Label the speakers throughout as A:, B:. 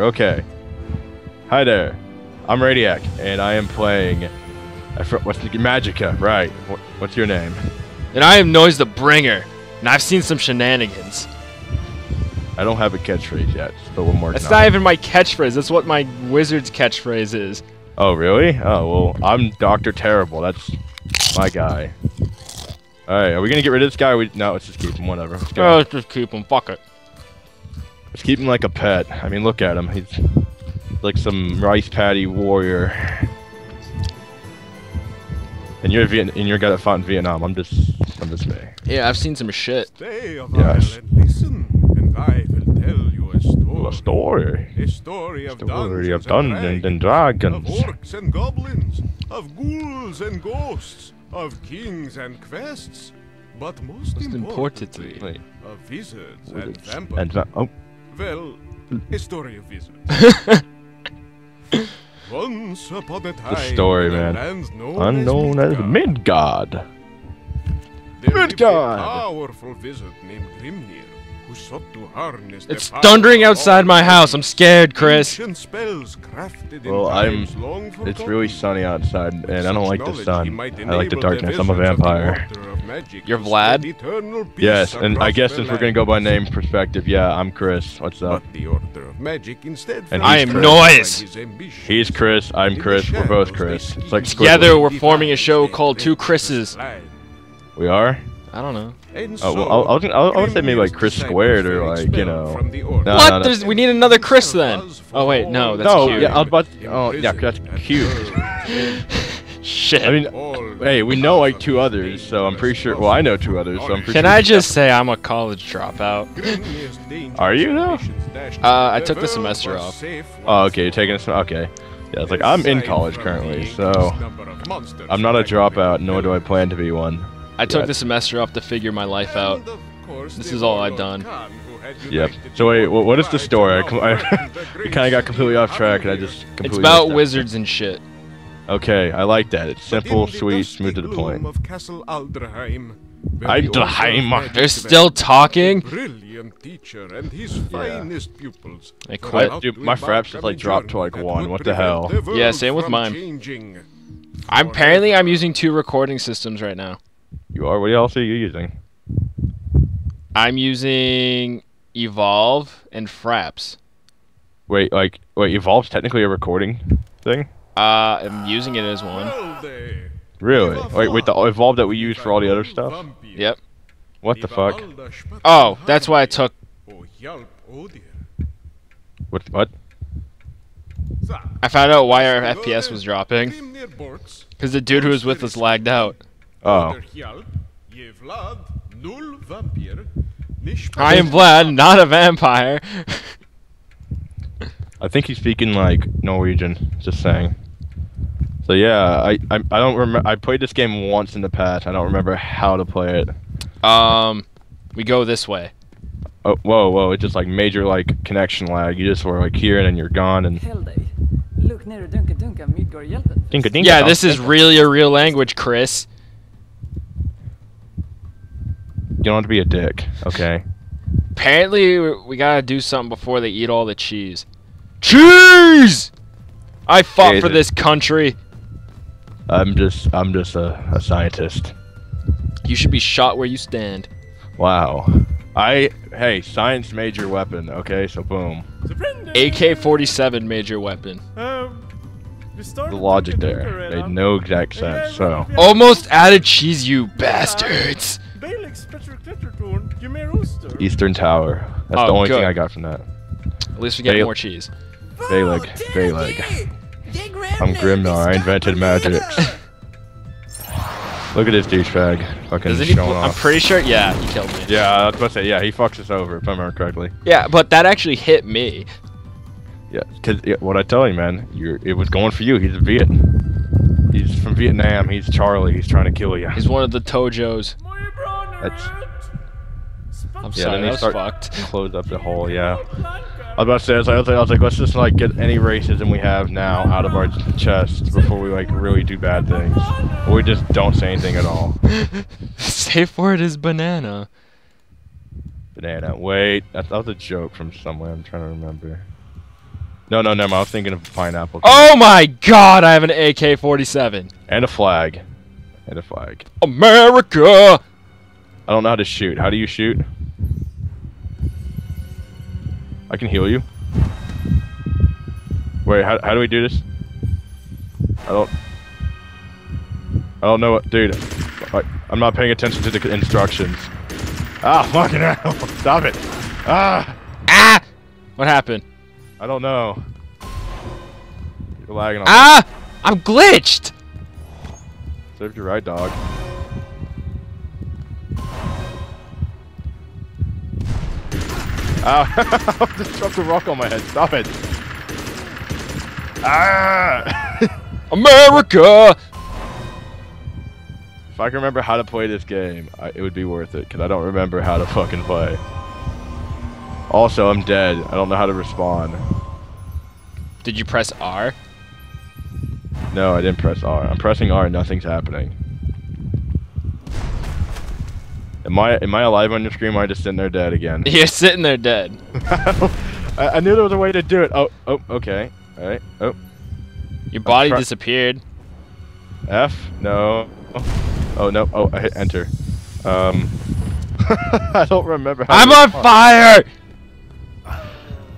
A: Okay. Hi there. I'm Radiak, and I am playing. What's the Magicka? Right. What, what's your name?
B: And I am Noise the Bringer, and I've seen some shenanigans.
A: I don't have a catchphrase yet, but we're working
B: That's not even my catchphrase. That's what my wizard's catchphrase is.
A: Oh, really? Oh, well, I'm Doctor Terrible. That's my guy. All right, are we gonna get rid of this guy? We no, let's just keep him. Whatever. Let's.
B: Oh, let's just keep him. Fuck it.
A: Let's keep him like a pet. I mean, look at him. He's like some rice paddy warrior. And you're Viet- and you're a guy that fought in Vietnam. I'm just, I'm just me.
B: Yeah, I've seen some shit.
C: Stay a
A: Yes.
C: and listen, and I will tell you a story.
A: A story.
C: A story of
A: Story of
C: dungeons
A: dungeons and
C: and
A: dragons.
C: dragons, of orcs and goblins, of ghouls and ghosts, of kings and quests, but most,
B: Most
C: importantly,
B: importantly.
C: Of wizards and vampires.
A: And va- oh,
C: Well, hmm. a story of wizards. Once upon a time,
A: story, man.
C: known
A: unknown as
C: Midgard,
A: Midgard.
C: There
A: Midgard.
C: a powerful wizard named Grimnir, who sought to harness
B: It's
C: power
B: thundering outside my house. I'm scared, Chris.
C: Spells crafted in
A: Well, I'm.
C: long
A: It's really sunny outside, and I don't like the sun. I like the darkness. I'm a
C: wizards of the
A: vampire.
C: Order Magic
B: You're Vlad?
C: eternal peace
A: Yes, and I guess since we're gonna go by name perspective, yeah, I'm Chris. What's up?
C: But the Order of Magic instead
A: And I
B: am
C: threatened
B: Noise.
C: by his ambition.
A: He's Chris. I'm Chris. We're both Chris. It's like
B: Together, we're forming a show called Two Chris's.
A: We are.
B: I don't know.
A: Oh, well,
C: so,
A: I- I was gonna- I was gonna say maybe like Chris squared or like, you know.
C: from the order.
A: No,
B: what?
A: no, no.
B: There's, we need another Chris then. Oh wait, no, that's
A: no,
B: cute.
A: yeah, I was about. oh, yeah, that's cute.
B: Shit.
A: I mean, hey, we know like two others, so I'm pretty sure. Well, I know two others, so I'm pretty
B: Can
A: sure.
B: I just say I'm a college dropout?
A: Are you now?
B: Uh, I took the semester off.
A: Oh, okay, you're taking a semester. okay. Yeah, it's like I'm in college currently, so I'm not a dropout, nor do I plan to be one.
B: I took
A: Right.
B: the semester off to figure my life out. This is all I've done.
A: Yep. So wait, wh- what is the story? I, I we kind of got completely off track, and I just completely.
B: It's about wizards and shit.
A: That. Okay, I like that. It's simple, sweet, smooth to the point.
C: Of Castle Aldrheim,
A: Aldrheim.
B: They're still talking.
C: Brilliant teacher and his finest pupils.
B: I quit.
A: Dude, my fraps just, like, dropped to, like, one. What the hell?
B: Yeah, same with mine.
C: Changing.
B: I'm apparently I'm using two recording systems right now.
A: You are. What else are you using?
B: I'm using Evolve and Fraps.
A: Wait, like, wait, Evolve's technically a recording thing?
B: Uh, I'm using it as one.
A: Really? Wait, wait, the Evolve that we use for all the other stuff?
B: Yep.
A: What the fuck?
B: Oh, that's why I took.
A: What? What?
B: I found out why our FPS was dropping. Because the dude who was with us lagged out.
A: Oh.
B: I am Vlad, not a vampire.
A: I think he's speaking like Norwegian. Just saying. So yeah, I I, I don't remember. I played this game once in the past. I don't remember how to play it.
B: um, we go this way.
A: Oh, whoa, whoa! It's just like major like connection lag. You just were like here and then you're gone and.
D: Helday. Look ner och dunka dunka Midgårdhjälten.
A: Dinka dinka.
B: Yeah, this is really a real language, Chris.
A: You don't have to be a dick, okay?
B: Apparently, we- we gotta do something before they eat all the cheese. Cheese! I fought
A: Yeah,
B: for this country.
A: I'm just I'm just a, a scientist.
B: You should be shot where you stand.
A: Wow. I hey science major weapon. Okay, so boom.
B: AK-47 major weapon.
A: The logic there made no exact sense. So
B: Almost added cheese, you bastards.
A: Eastern Tower. That's
B: Oh,
A: the only
B: good.
A: thing I got from that.
B: At least we get
A: Bail-
B: more cheese.
A: Bayleg, Bayleg. I'm Grimnir. I invented magic. Look at this douchebag. Fucking
B: Doesn't he?
A: showing
B: I'm pretty sure. Yeah, he killed me.
A: yeah, I was about to say, yeah, he fucks us over if I remember correctly.
B: Yeah, but that actually hit me.
A: Yeah, cause yeah, what I tell you, man, you're, it was going for you. He's a Viet. He's from Vietnam. He's Charlie. He's trying to kill you.
B: He's one of the Tojos.
A: That's
B: I'm
A: yeah.
B: sorry,
A: then
B: that was
A: start
B: fucked.
A: close up the hole. Yeah. I was about to say, I was like, I was like, I was like, let's just like get any racism we have now out of our chests before we like really do bad things. Or we just don't say anything at all.
B: Safe word is banana.
A: Banana. Wait, that, that was a joke from somewhere. I'm trying to remember. No, no, no. I was thinking of pineapple.
B: Oh my god, I have an AK-47.
A: And a flag. And a flag.
B: America!
A: I don't know how to shoot. How do you shoot? I can heal you. Wait, how, how do we do this? I don't... I don't know what... Dude, I, I'm not paying attention to the instructions. Ah, fucking hell! Stop it! Ah!
B: Ah! What happened?
A: I don't know. You're lagging on
B: Ah! I'm glitched!
A: Served you right, dog. Ow! Just dropped a rock on my head. Stop it. Ah!
B: America!
A: if I can remember how to play this game, I, it would be worth it, because I don't remember how to fucking play. Also, I'm dead. I don't know how to respawn.
B: Did you press R?
A: No, I didn't press R. I'm pressing R and nothing's happening. Am I am I alive on your screen or am I just sitting there dead again?
B: You're sitting there dead.
A: I, I knew there was a way to do it. Oh, oh, okay. Alright. Oh,
B: Your body disappeared.
A: F? No. Oh, no. Oh, I hit enter. Um. I don't remember how
B: I'm on fire!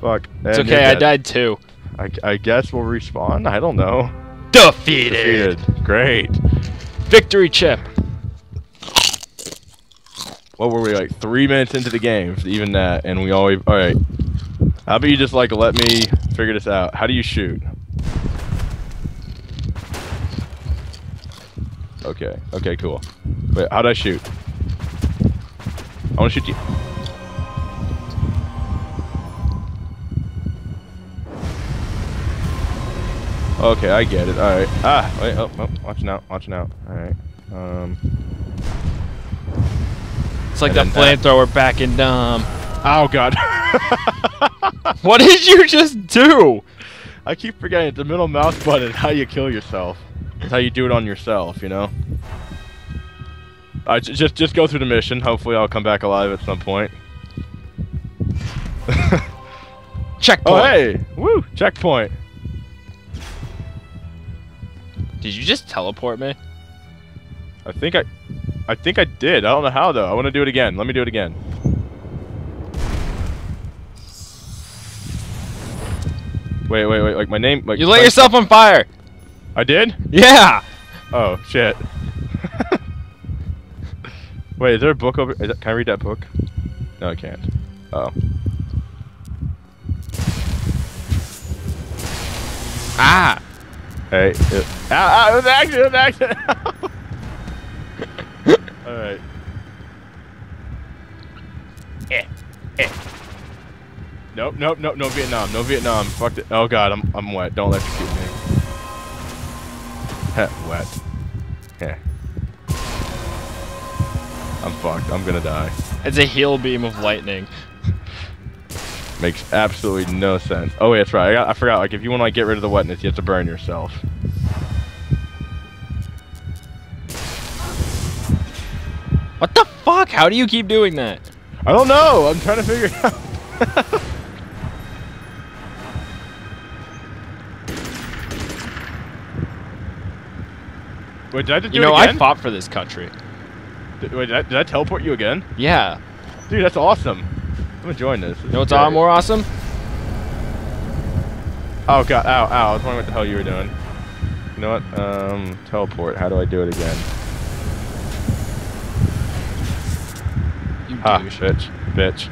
A: Fuck.
B: It's
A: and you're
B: okay, I died too.
A: I, I guess we'll respawn? I don't know.
B: Defeated!
A: Defeated. Great.
B: Victory chip.
A: What were we, like, three minutes into the game? Even that, and we always... Alright. How about you just, like, let me figure this out? How do you shoot? Okay. Okay, cool. Wait, how do I shoot? I want to shoot you. Okay, I get it. Alright. Ah, wait, oh, oh, watching out, watching out. Alright. Um...
B: It's like the
A: that-
B: flamethrower back in Doom.
A: Oh, God.
B: What did you just do?
A: I keep forgetting the middle mouse button is how you kill yourself. It's how you do it on yourself, you know? I just just go through the mission. Hopefully I'll come back alive at some point.
B: Checkpoint.
A: oh hey! Woo! Checkpoint.
B: Did you just teleport me?
A: I think I I think I did. I don't know how though. I want to do it again. Let me do it again. Wait, wait, wait. Like my name like
B: You lit yourself on fire!
A: I did?
B: Yeah!
A: Oh, shit. Wait, is there a book over? Is that, can I read that book? No, I can't. Oh.
B: Ah!
A: Hey. It, ow, ow, it was an accident, it was an accident. Alright. Eh, eh. Nope, nope, nope, no Vietnam, no Vietnam. Fuck it. Oh god, I'm, I'm wet. Don't electrocute me. Heh, wet. Heh. I'm fucked. I'm gonna die.
B: It's a heel beam of lightning.
A: Makes absolutely no sense. Oh, wait, that's right. I, got, I forgot. Like, if you want to like get rid of the wetness, you have to burn yourself.
B: How do you keep doing that?
A: I don't know. I'm trying to figure it out. wait, did I just do
B: You know, I fought for this country.
A: Did, wait, did I, did I teleport you again?
B: Yeah.
A: Dude, that's awesome. I'm enjoying this. This
B: You know what's all more awesome?
A: Oh god, ow, ow. I was wondering what the hell you were doing. You know what? Um, teleport. How do I do it again? Ha,
B: douche.
A: bitch. Bitch.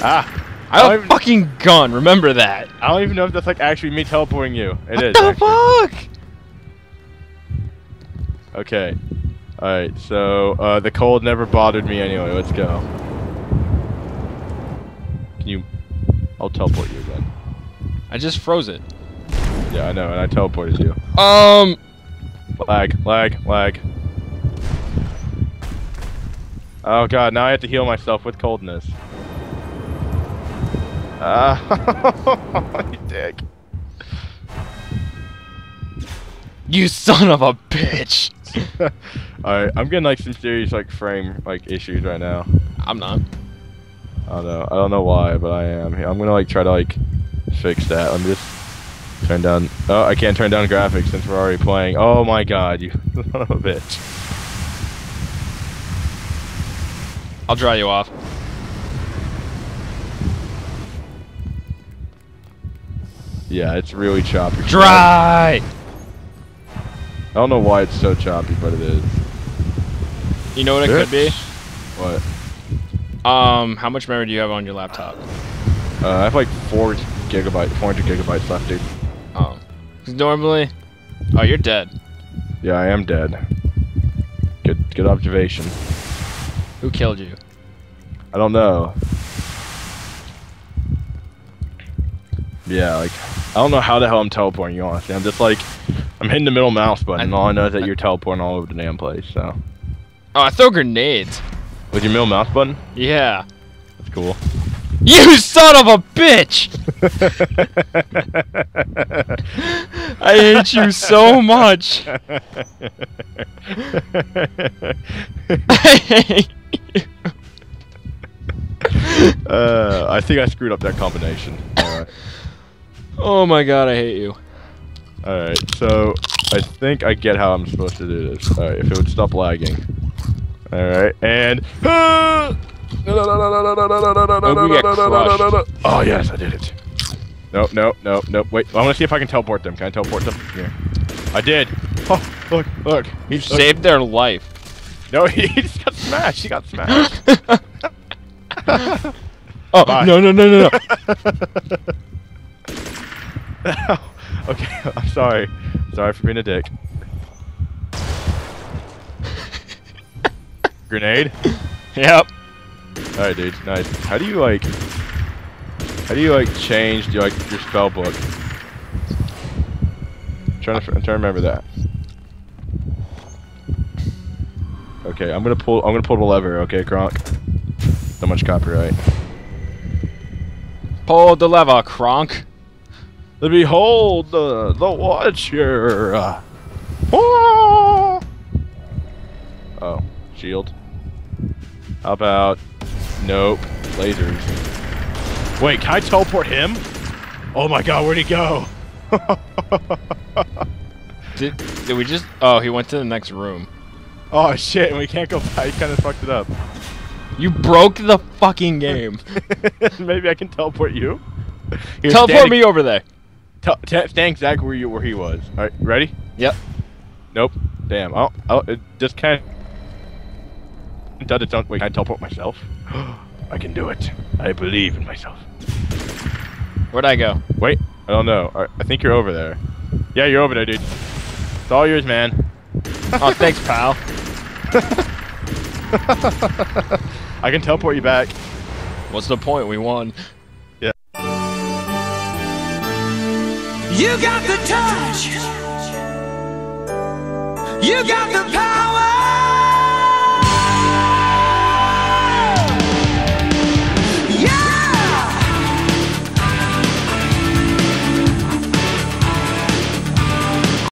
A: Ah!
B: I have a
A: even-
B: fucking gun, remember that.
A: I don't even know if that's like actually me teleporting you. It
B: what
A: is.
B: the
A: actually.
B: fuck?
A: Okay. Alright, so uh, the cold never bothered me anyway. Let's go. Can you. I'll teleport you again.
B: I just froze it.
A: Yeah, I know, and I teleported you.
B: Um,
A: Lag, lag, lag. Oh god, now I have to heal myself with coldness. Ah, you dick.
B: you son of a bitch.
A: Alright, I'm getting like some serious like frame like issues right now.
B: I'm not.
A: I don't know. I don't know why, but I am. I'm gonna like try to like fix that. Let me just turn down. Oh, I can't turn down graphics since we're already playing. Oh my god, you son of a bitch.
B: I'll dry you off.
A: Yeah, it's really choppy.
B: Dry!
A: I don't know why it's so choppy, but it is.
B: You know what it could be?
A: What?
B: Um, how much memory do you have on your laptop?
A: Uh, I have like four gigabytes, 400 gigabytes left, dude.
B: Oh. 'Cause normally... Oh, you're dead.
A: Yeah, I am dead. Good, good observation.
B: Who killed you?
A: I don't know. Yeah, like I don't know how the hell I'm teleporting you. Honestly, I'm just like I'm hitting the middle mouse button. and all I know is that you're teleporting all over the damn place. So
B: Oh, I throw grenades.
A: with your middle mouse button,
B: Yeah.
A: that's cool.
B: You son of a bitch! I hate you so much. I hate you.
A: Uh, I think I screwed up that combination. Right.
B: Oh my god, I hate you.
A: All right. So I think I get how I'm supposed to do this. All right. If it would stop lagging. All right. And.
B: Hope we get crushed.
A: Oh yes, I did it. Nope, nope, nope, nope. Wait, I want to see if I can teleport them. Can I teleport them? Here. I did. Oh, look, look.
B: You
A: Look.
B: saved their life.
A: No, he just got smashed. He got smashed.
B: Oh,
A: Bye.
B: no, no, no, no, no.
A: okay, I'm sorry. Sorry for being a dick. Grenade?
B: yep.
A: Alright, dude. Nice. How do you, like... How do you, like, change, your, like, your spell book? I'm trying to, I'm trying to remember that. Okay, I'm gonna pull, I'm gonna pull the lever, okay, Kronk? So much copyright.
B: Pull the lever, Kronk.
A: Behold the the watcher. Oh! Ah! oh, shield. How about nope lasers? Wait, can I teleport him? Oh my god, where'd he go?
B: Did, did we just... Oh, he went to the next room.
A: oh shit, we can't go back. He kind of fucked it up.
B: You broke the fucking game.
A: Maybe I can teleport you. Here,
B: Teleport me over there.
A: Te- stand exactly where you where he was. All right, ready?
B: Yep.
A: Nope. Damn. Oh, oh it just kind of does its own. Wait, can I teleport myself? I can do it. I believe in myself.
B: Where'd I go?
A: Wait, I don't know. Right, I think you're over there. Yeah, you're over there, dude. It's all yours, man.
B: Oh, thanks, pal.
A: I can teleport you back.
B: What's the point? We won.
E: You got the touch. You got the power.